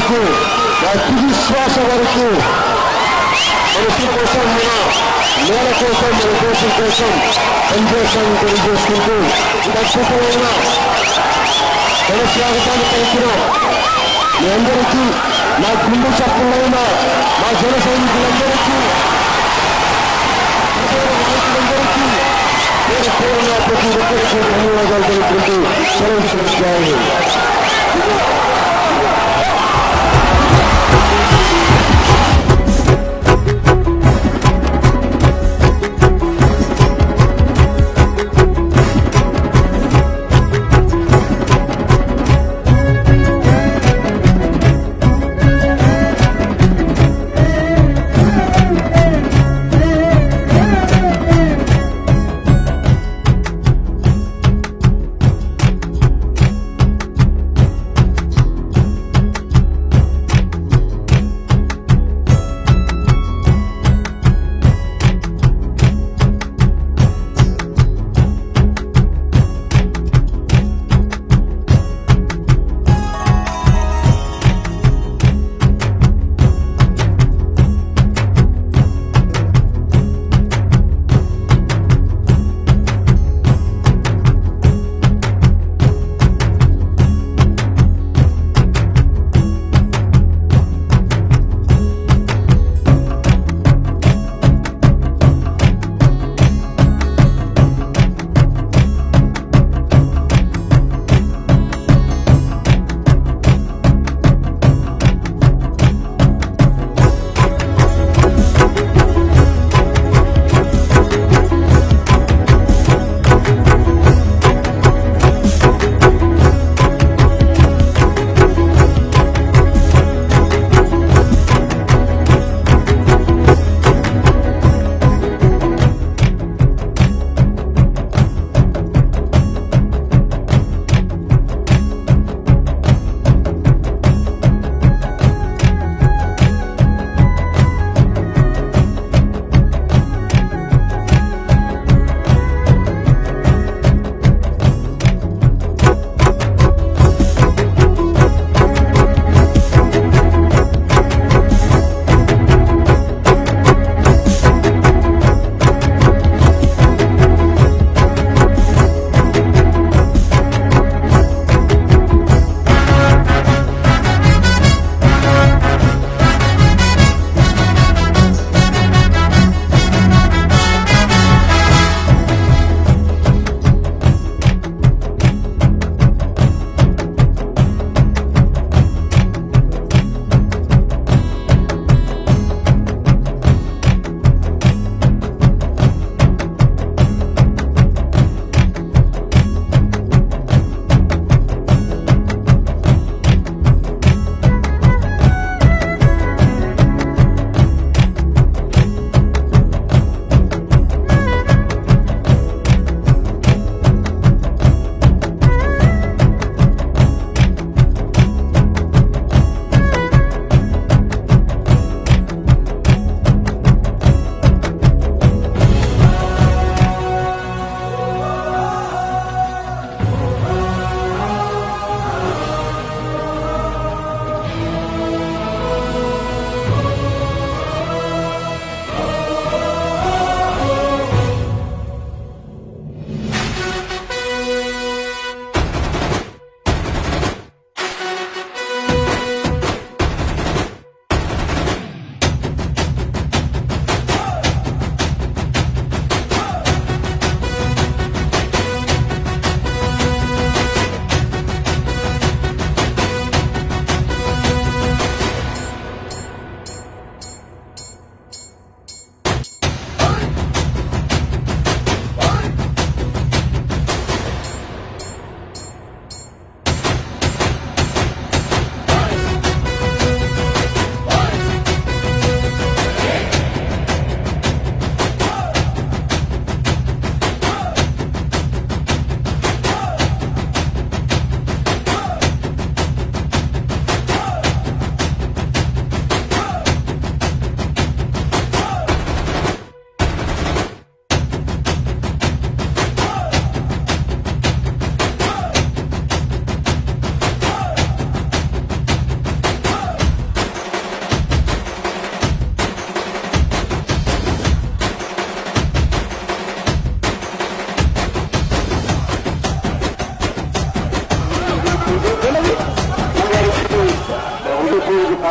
జరిగే వరకు నా తుది శ్వాస వరకు మనిషి కోసం మన నేల కోసం మన దేశం కోసం పనిచేస్తామని తెలియజేసుకుంటూ ఇది అద్భుతమైన జనస్వాగతాన్ని పలికిన మీ అందరికీ నా గుండె చప్పులైన మా జన సైనికులందరికీ నాయకులందరికీ నేను కోరిన ప్రతి ఒక్కరికి ధన్యవాదాలు తెలుపుకుంటూ సెలవు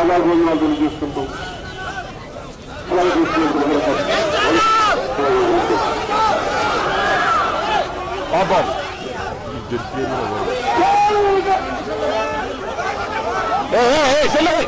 hala bulmadığını düşündüm. Hala düşündüm. Babam. Götlerini alalım. Hey hey hey sen de